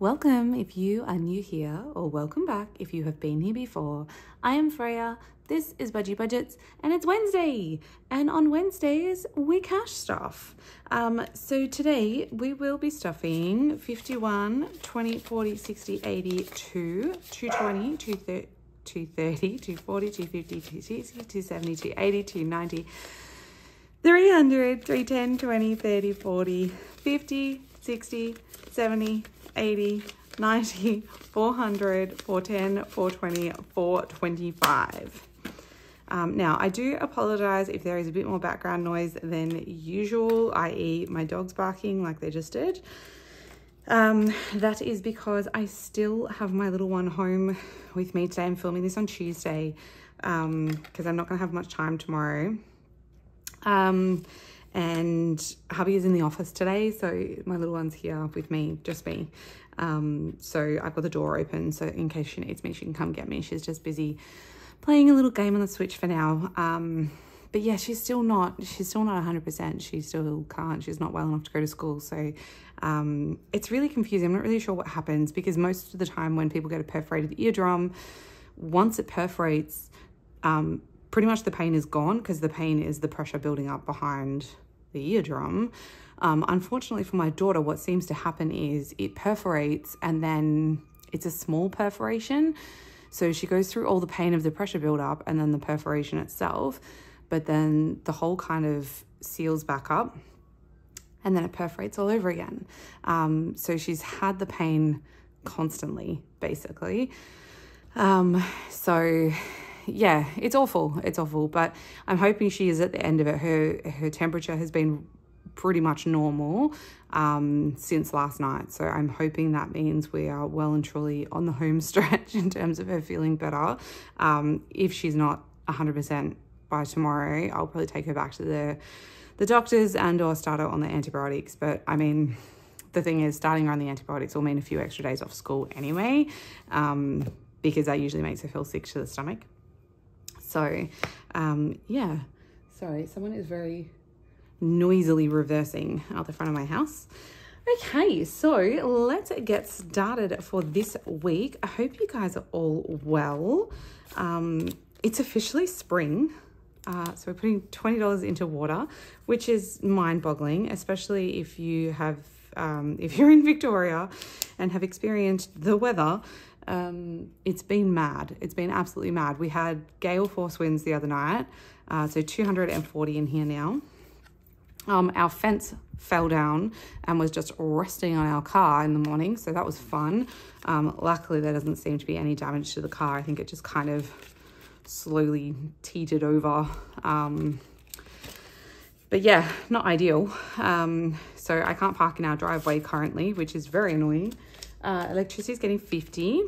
Welcome if you are new here, or welcome back if you have been here before. I am Freya. This is Budgie Budgets, and it's Wednesday. And on Wednesdays, we cash stuff. Um, so today we will be stuffing 51, 20, 40, 60, 80, 2, 220, 230. 230, 240, 250, 260, 270, 280, 290, 300, 310, 20, 30, 40, 50, 60, 70, 80, 90, 400, 410, 420, 425. Um, now, I do apologize if there is a bit more background noise than usual, i.e., my dog's barking like they just did. Um, that is because I still have my little one home with me today. I'm filming this on Tuesday because um, I'm not going to have much time tomorrow. Um, and hubby is in the office today, so my little one's here with me, just me. Um, so I've got the door open, so in case she needs me, she can come get me. She's just busy playing a little game on the Switch for now. Um, but yeah, she's still not, she's still not 100%. She still can't, she's not well enough to go to school. So um, it's really confusing. I'm not really sure what happens because most of the time when people get a perforated eardrum, once it perforates, um, pretty much the pain is gone because the pain is the pressure building up behind the eardrum. Um, unfortunately for my daughter, what seems to happen is it perforates and then it's a small perforation. So she goes through all the pain of the pressure buildup and then the perforation itself, but then the hole kind of seals back up and then it perforates all over again. Um, so she's had the pain constantly, basically. Um, so yeah, it's awful. It's awful, but I'm hoping she is at the end of it. Her her temperature has been pretty much normal um, since last night. So I'm hoping that means we are well and truly on the home stretch in terms of her feeling better. Um, if she's not 100% by tomorrow, I'll probably take her back to the the doctors and or start her on the antibiotics. But I mean, the thing is, starting her on the antibiotics will mean a few extra days off school anyway, um, because that usually makes her feel sick to the stomach. So, um, yeah. Sorry, someone is very noisily reversing out the front of my house. Okay, so let's get started for this week. I hope you guys are all well. Um, it's officially spring. Uh, so we're putting $20 into water, which is mind boggling, especially if you have, um, if you're in Victoria and have experienced the weather um, it's been mad. It's been absolutely mad. We had gale force winds the other night, uh, so 240 in here now. Um, our fence fell down and was just resting on our car in the morning, so that was fun. Um, luckily, there doesn't seem to be any damage to the car. I think it just kind of slowly teetered over. Um, but yeah, not ideal. Um, so I can't park in our driveway currently, which is very annoying. Uh, electricity is getting 50.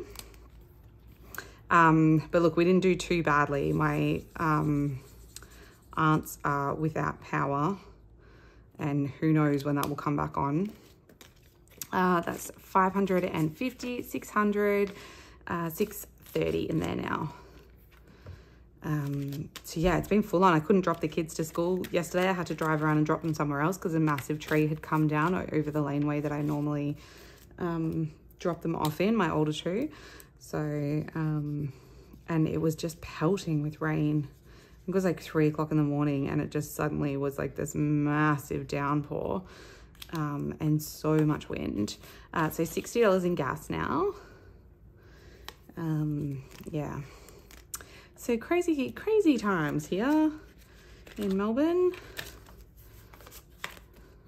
Um, but look, we didn't do too badly. My um, aunts are without power and who knows when that will come back on. Uh, that's 550, 600, uh, 630 in there now. Um, so yeah, it's been full on. I couldn't drop the kids to school yesterday. I had to drive around and drop them somewhere else because a massive tree had come down over the laneway that I normally um, drop them off in, my older two. So, um, and it was just pelting with rain. It was like three o'clock in the morning and it just suddenly was like this massive downpour um, and so much wind. Uh, so $60 in gas now. Um, yeah. So crazy, crazy times here in Melbourne.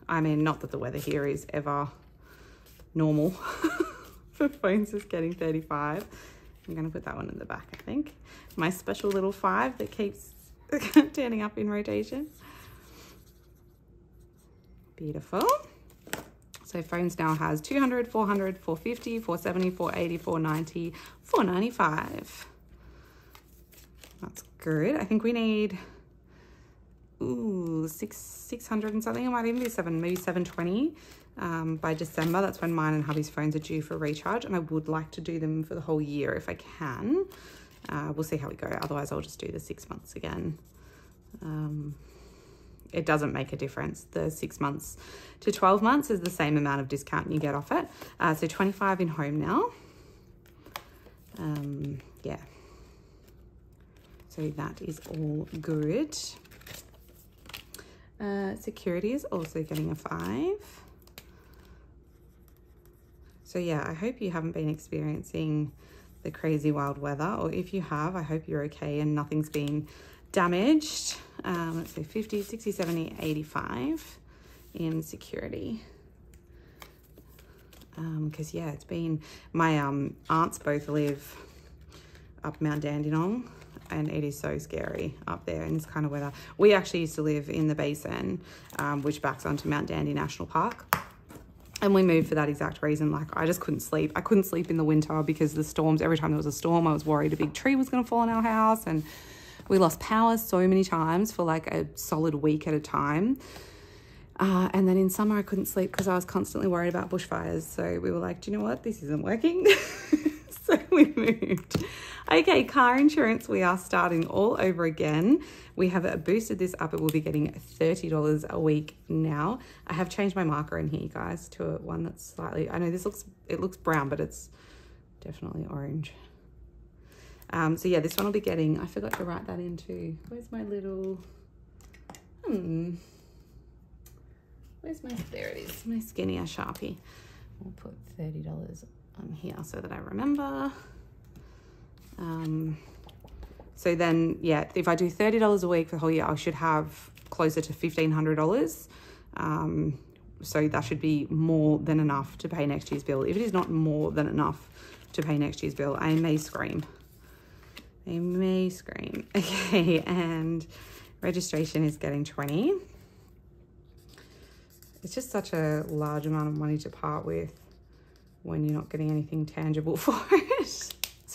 I mean, not that the weather here is ever normal. phones is getting 35. I'm gonna put that one in the back, I think. My special little five that keeps turning up in rotation. Beautiful. So phones now has 200, 400, 450, 470, 480, 490, 495. That's good. I think we need, ooh, six, 600 and something. It might even be seven, maybe 720 um, by December. That's when mine and hubby's phones are due for recharge and I would like to do them for the whole year if I can. Uh, we'll see how we go. Otherwise, I'll just do the six months again. Um, it doesn't make a difference. The six months to 12 months is the same amount of discount you get off it. Uh, so 25 in home now. Um, yeah. So that is all good. Uh, security is also getting a five. So yeah, I hope you haven't been experiencing the crazy wild weather, or if you have, I hope you're okay and nothing's been damaged. Um, let's say 50, 60, 70, 85 in security. Because um, yeah, it's been, my um, aunts both live up Mount Dandenong and it is so scary up there in this kind of weather. We actually used to live in the basin, um, which backs onto Mount Dandy National Park. And we moved for that exact reason. Like, I just couldn't sleep. I couldn't sleep in the winter because the storms, every time there was a storm, I was worried a big tree was going to fall on our house. And we lost power so many times for like a solid week at a time. Uh, and then in summer, I couldn't sleep because I was constantly worried about bushfires. So we were like, do you know what? This isn't working. so we moved. Okay, car insurance, we are starting all over again. We have boosted this up. It will be getting $30 a week now. I have changed my marker in here, guys, to one that's slightly, I know this looks, it looks brown, but it's definitely orange. Um, so yeah, this one will be getting, I forgot to write that into, where's my little, hmm, where's my, there it is, my skinnier Sharpie. We'll put $30 on here so that I remember. Um, so then, yeah, if I do $30 a week for the whole year, I should have closer to $1,500. Um, so that should be more than enough to pay next year's bill. If it is not more than enough to pay next year's bill, I may scream. I may scream. Okay, and registration is getting 20. It's just such a large amount of money to part with when you're not getting anything tangible for it. so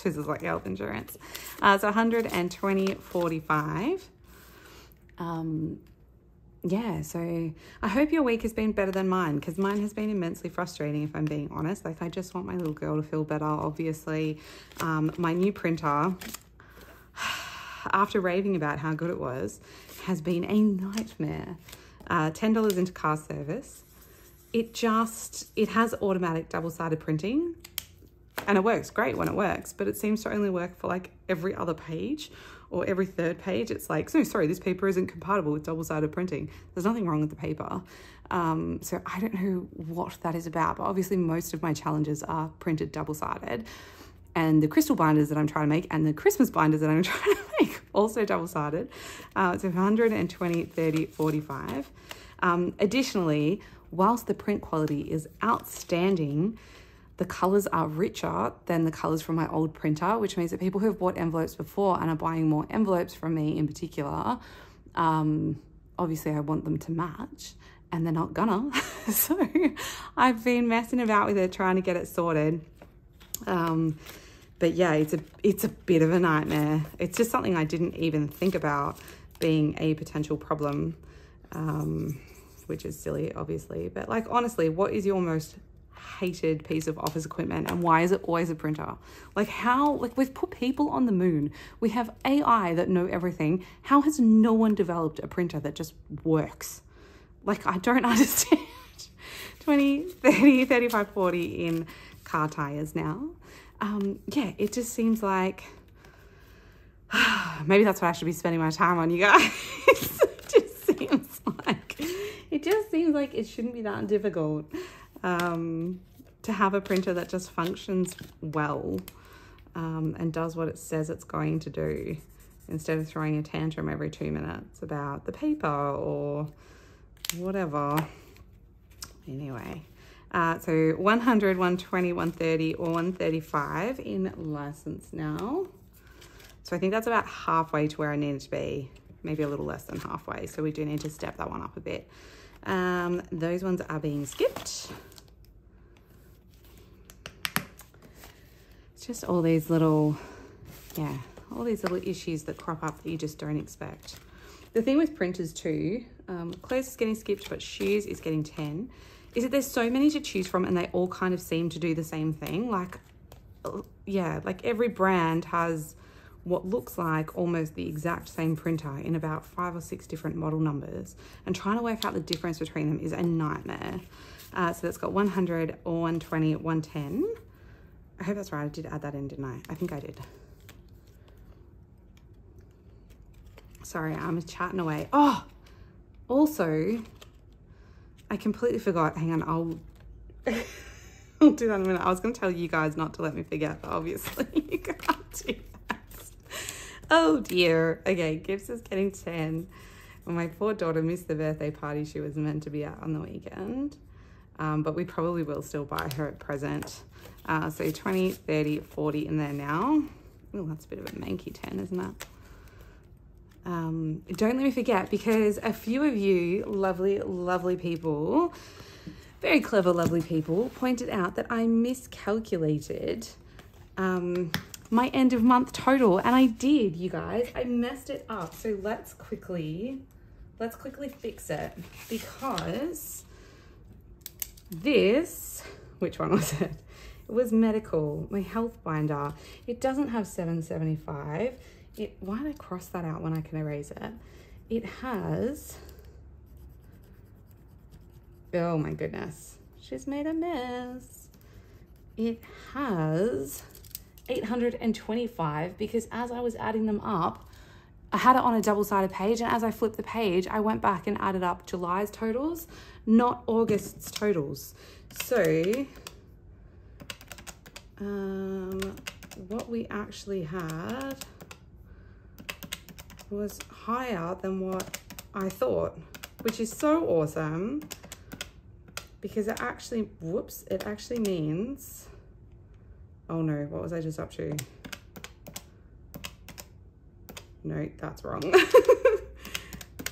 this is like health insurance. Uh, so 120, 45. Um, yeah, so I hope your week has been better than mine because mine has been immensely frustrating if I'm being honest. Like I just want my little girl to feel better, obviously. Um, my new printer, after raving about how good it was, has been a nightmare. Uh, $10 into car service. It just, it has automatic double-sided printing and it works great when it works, but it seems to only work for like every other page or every third page. It's like, no, sorry, this paper isn't compatible with double-sided printing. There's nothing wrong with the paper. Um, so I don't know what that is about, but obviously most of my challenges are printed double-sided and the crystal binders that I'm trying to make and the Christmas binders that I'm trying to make also double-sided. Uh, so 120, 30, 45. Um, additionally, whilst the print quality is outstanding, the colors are richer than the colors from my old printer, which means that people who have bought envelopes before and are buying more envelopes from me in particular, um, obviously I want them to match and they're not gonna. so I've been messing about with it, trying to get it sorted. Um, but yeah, it's a, it's a bit of a nightmare. It's just something I didn't even think about being a potential problem, um, which is silly, obviously. But like, honestly, what is your most hated piece of office equipment and why is it always a printer? Like how like we've put people on the moon. We have ai that know everything. How has no one developed a printer that just works? Like i don't understand. 20 30 35 40 in car tires now. Um yeah it just seems like maybe that's what i should be spending my time on you guys. It just seems like it just seems like it shouldn't be that difficult um, to have a printer that just functions well um, and does what it says it's going to do instead of throwing a tantrum every two minutes about the paper or whatever. Anyway, uh, so 100, 120, 130 or 135 in license now. So I think that's about halfway to where I needed to be, maybe a little less than halfway. So we do need to step that one up a bit. Um, those ones are being skipped. It's just all these little, yeah, all these little issues that crop up that you just don't expect. The thing with printers too, um, clothes is getting skipped, but shoes is getting 10, is that there's so many to choose from and they all kind of seem to do the same thing. Like, yeah, like every brand has what looks like almost the exact same printer in about five or six different model numbers and trying to work out the difference between them is a nightmare. Uh, so that's got 100, 120, 110. I hope that's right. I did add that in, didn't I? I think I did. Sorry, I'm chatting away. Oh, also, I completely forgot. Hang on, I'll, I'll do that in a minute. I was going to tell you guys not to let me forget, but obviously you can't do. Oh dear. Okay, Gibbs is getting 10. Well, my poor daughter missed the birthday party she was meant to be at on the weekend. Um, but we probably will still buy her a present. Uh, so 20, 30, 40 in there now. Oh, that's a bit of a manky 10, isn't it? Um, don't let me forget because a few of you lovely, lovely people, very clever, lovely people, pointed out that I miscalculated um, my end of month total. And I did, you guys. I messed it up. So let's quickly, let's quickly fix it because this, which one was it? It was medical, my health binder. It doesn't have 775. It, why did I cross that out when I can erase it? It has, oh my goodness, she's made a mess. It has 825 because as I was adding them up, I had it on a double-sided page and as I flipped the page, I went back and added up July's totals, not August's totals. So, um, what we actually had was higher than what I thought, which is so awesome because it actually, whoops, it actually means, oh no, what was I just up to? No, that's wrong.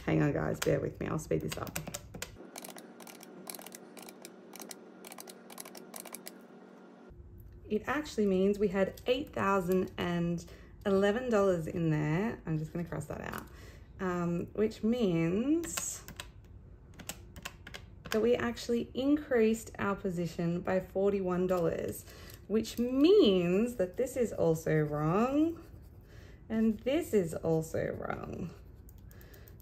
Hang on guys, bear with me, I'll speed this up. It actually means we had 8,011 dollars in there. I'm just gonna cross that out. Um, which means that we actually increased our position by $41, which means that this is also wrong and this is also wrong.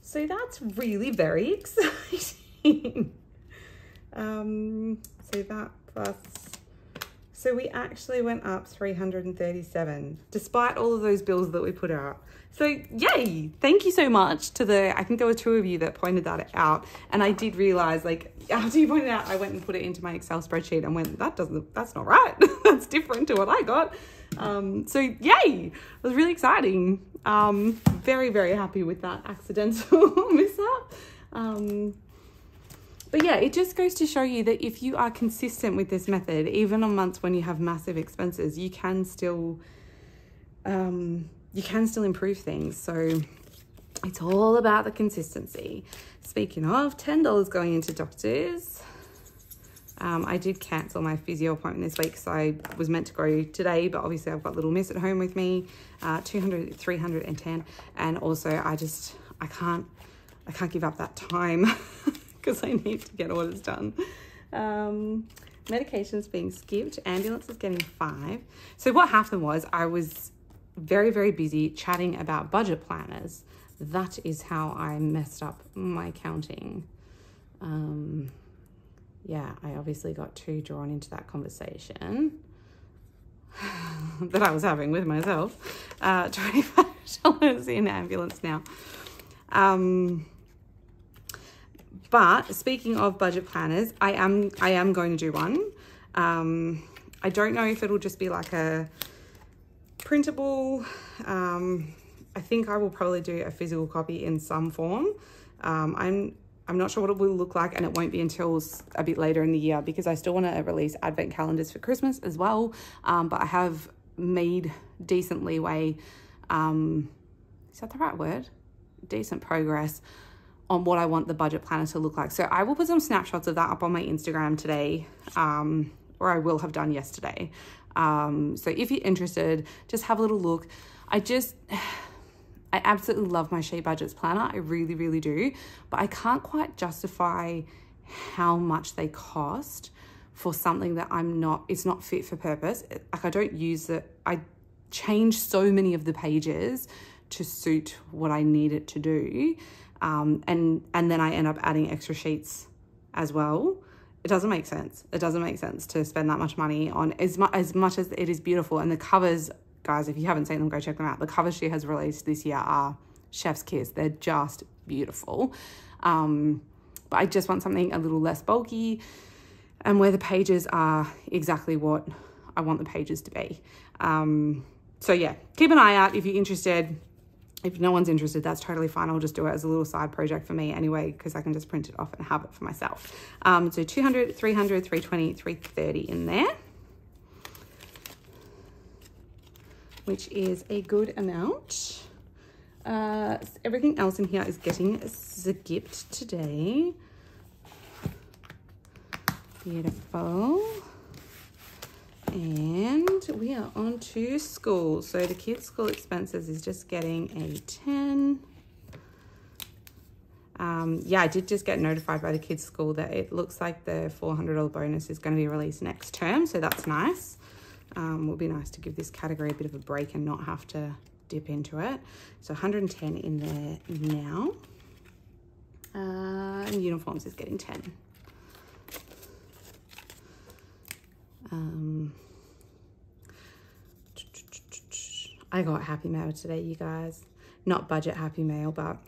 So that's really very exciting. um, so that plus, so we actually went up 337 despite all of those bills that we put out. So yay, thank you so much to the, I think there were two of you that pointed that out. And I did realize like, after you pointed it out, I went and put it into my Excel spreadsheet and went, that doesn't, that's not right. that's different to what I got. Um, so yay, it was really exciting. Um, very, very happy with that accidental mishap. Um, but yeah, it just goes to show you that if you are consistent with this method, even on months when you have massive expenses, you can still, um, you can still improve things. So it's all about the consistency. Speaking of, $10 going into doctors. Um, I did cancel my physio appointment this week, so I was meant to go today, but obviously I've got little miss at home with me, uh, 200, 310. And also I just, I can't, I can't give up that time because I need to get orders done. Um, medications being skipped, ambulance is getting five. So what happened was I was very, very busy chatting about budget planners. That is how I messed up my counting. Um, yeah, I obviously got too drawn into that conversation that I was having with myself. Uh, $25 in ambulance now. Um, but speaking of budget planners, I am I am going to do one. Um, I don't know if it'll just be like a printable. Um, I think I will probably do a physical copy in some form. Um, I'm I'm not sure what it will look like and it won't be until a bit later in the year because I still want to release advent calendars for Christmas as well. Um, but I have made decent leeway. Um, is that the right word? Decent progress on what I want the budget planner to look like. So I will put some snapshots of that up on my Instagram today, um, or I will have done yesterday. Um, so if you're interested, just have a little look. I just, I absolutely love my She Budgets planner. I really, really do. But I can't quite justify how much they cost for something that I'm not, it's not fit for purpose. Like I don't use it. I change so many of the pages to suit what I need it to do. Um, and, and then I end up adding extra sheets as well. It doesn't make sense. It doesn't make sense to spend that much money on as, mu- as much as it is beautiful. And the covers, guys, if you haven't seen them, go check them out. The covers she has released this year are chef's kiss. They're just beautiful. Um, but I just want something a little less bulky and where the pages are exactly what I want the pages to be. Um, so yeah, keep an eye out if you're interested. If no one's interested, that's totally fine. I'll just do it as a little side project for me anyway, because I can just print it off and have it for myself. Um, so 200, 300, 320, 330 in there. Which is a good amount. Uh, everything else in here is getting skipped today. Beautiful. And we are on to school. So the kids' school expenses is just getting a 10. Um, yeah, I did just get notified by the kids' school that it looks like the $400 bonus is going to be released next term. So that's nice. Um, will be nice to give this category a bit of a break and not have to dip into it. So 110 in there now. Uh, and uniforms is getting 10. Um, I got Happy Mail today, you guys. Not budget Happy Mail, but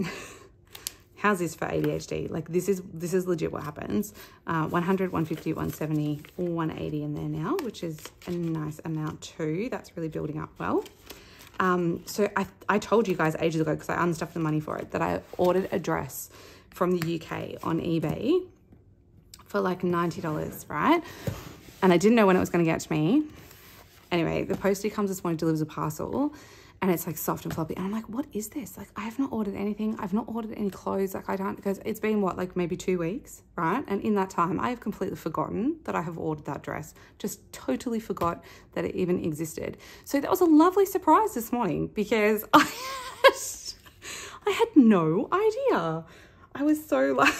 how's this for ADHD? Like this is this is legit what happens. Uh, 100, 150, 170, 180 in there now, which is a nice amount too. That's really building up well. Um, so I, I told you guys ages ago, because I unstuffed the money for it, that I ordered a dress from the UK on eBay for like $90, right? And I didn't know when it was going to get to me. Anyway, the postie comes this morning, delivers a parcel, and it's like soft and floppy. And I'm like, what is this? Like, I have not ordered anything. I've not ordered any clothes. Like, I don't, because it's been what, like maybe two weeks, right? And in that time, I have completely forgotten that I have ordered that dress. Just totally forgot that it even existed. So that was a lovely surprise this morning because I I had no idea. I was so like,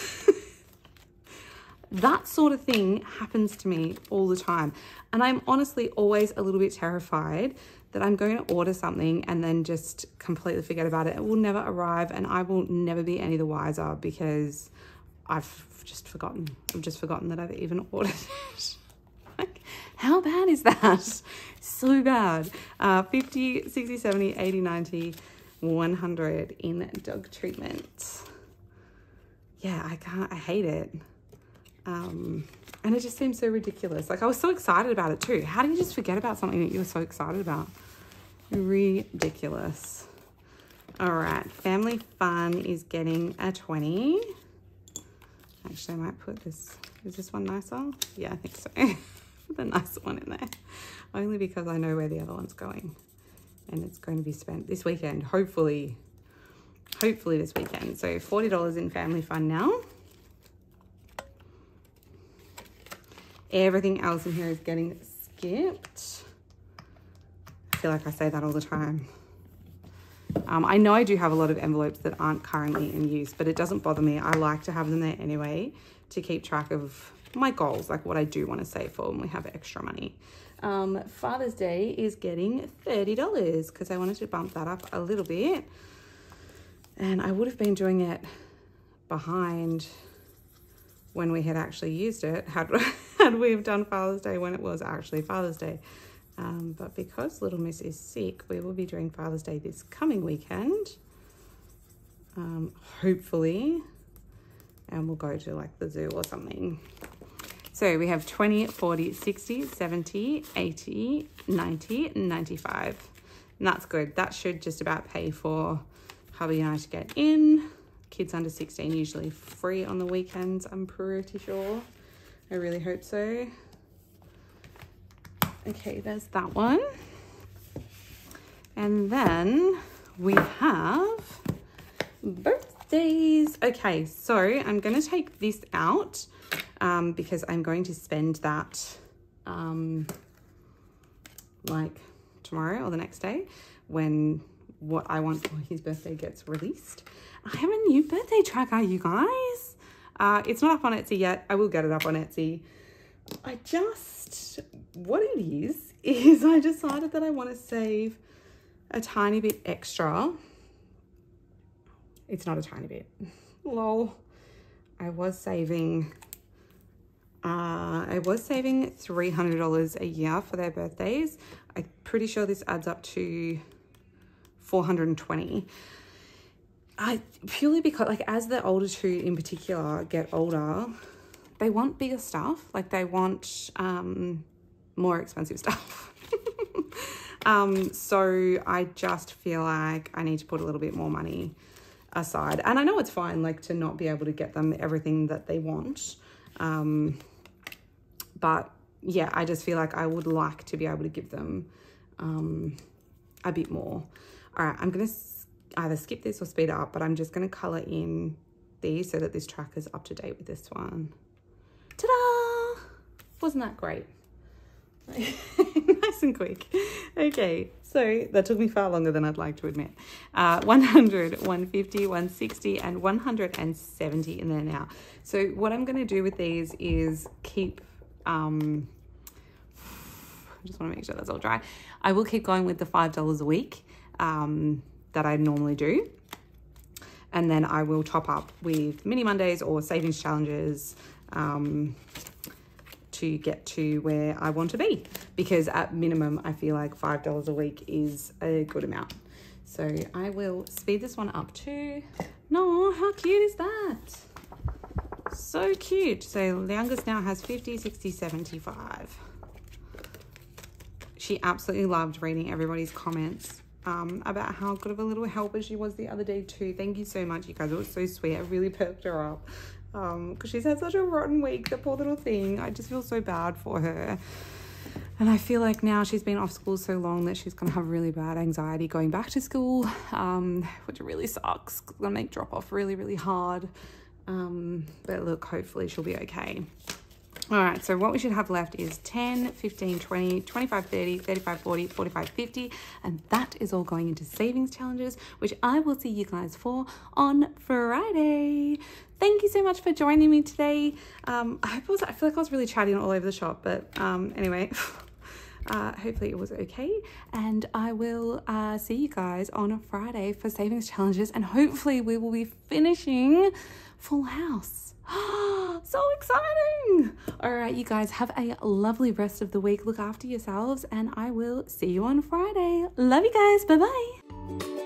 that sort of thing happens to me all the time. And I'm honestly always a little bit terrified that I'm going to order something and then just completely forget about it. It will never arrive and I will never be any the wiser because I've just forgotten. I've just forgotten that I've even ordered it. like, how bad is that? So bad. Uh, 50, 60, 70, 80, 90, 100 in dog treatment. Yeah, I can't, I hate it. Um, and it just seems so ridiculous. Like I was so excited about it too. How do you just forget about something that you were so excited about? Ridiculous. All right, family fun is getting a 20. Actually, I might put this, is this one nicer? Yeah, I think so. the nicer one in there. Only because I know where the other one's going. And it's going to be spent this weekend, hopefully, hopefully this weekend. So $40 in family fun now. Everything else in here is getting skipped. I feel like I say that all the time. Um, I know I do have a lot of envelopes that aren't currently in use, but it doesn't bother me. I like to have them there anyway to keep track of my goals, like what I do want to save for when we have extra money. Um, Father's Day is getting $30 because I wanted to bump that up a little bit. And I would have been doing it behind when we had actually used it, had we have done Father's Day when it was actually Father's Day. Um, but because Little Miss is sick, we will be doing Father's Day this coming weekend. Um, hopefully. And we'll go to like the zoo or something. So we have 20, 40, 60, 70, 80, 90, 95. And that's good. That should just about pay for hubby and I to get in kids under 16 usually free on the weekends, I'm pretty sure. I really hope so. Okay, there's that one. And then we have birthdays. Okay, so I'm going to take this out um, because I'm going to spend that um, like tomorrow or the next day when what I want for his birthday gets released. I have a new birthday tracker, you guys. Uh, it's not up on Etsy yet. I will get it up on Etsy. I just, what it is, is I decided that I want to save a tiny bit extra. It's not a tiny bit. Lol. I was saving uh, I was saving $300 a year for their birthdays. I'm pretty sure this adds up to 420. I purely because like as the older two in particular get older, they want bigger stuff. Like they want um, more expensive stuff. um, so I just feel like I need to put a little bit more money aside. And I know it's fine like to not be able to get them everything that they want. Um, but yeah, I just feel like I would like to be able to give them um, a bit more. All right, I'm going to either skip this or speed up, but I'm just going to color in these so that this track is up to date with this one. Ta-da! Wasn't that great? nice and quick. Okay, so that took me far longer than I'd like to admit. Uh, 100, 150, 160, and 170 in there now. So what I'm going to do with these is keep um, I just want to make sure that's all dry. I will keep going with the $5 a week um, that I normally do. And then I will top up with mini Mondays or savings challenges um, to get to where I want to be. Because at minimum, I feel like $5 a week is a good amount. So I will speed this one up to, no, how cute is that? So cute. So the youngest now has 50, 60, 75. She absolutely loved reading everybody's comments um, about how good of a little helper she was the other day too. Thank you so much, you guys. It was so sweet. It really perked her up because um, she's had such a rotten week, the poor little thing. I just feel so bad for her. And I feel like now she's been off school so long that she's going to have really bad anxiety going back to school, um, which really sucks. Going to make drop off really, really hard. Um, but look, hopefully she'll be okay. All right, so what we should have left is 10, 15, 20, 25, 30, 35, 40, 45, 50, and that is all going into savings challenges, which I will see you guys for on Friday. Thank you so much for joining me today. Um, I, was, I feel like I was really chatting all over the shop, but um, anyway, uh, hopefully it was okay. And I will uh, see you guys on Friday for savings challenges, and hopefully we will be finishing Full House. so exciting! All right, you guys, have a lovely rest of the week. Look after yourselves, and I will see you on Friday. Love you guys. Bye bye.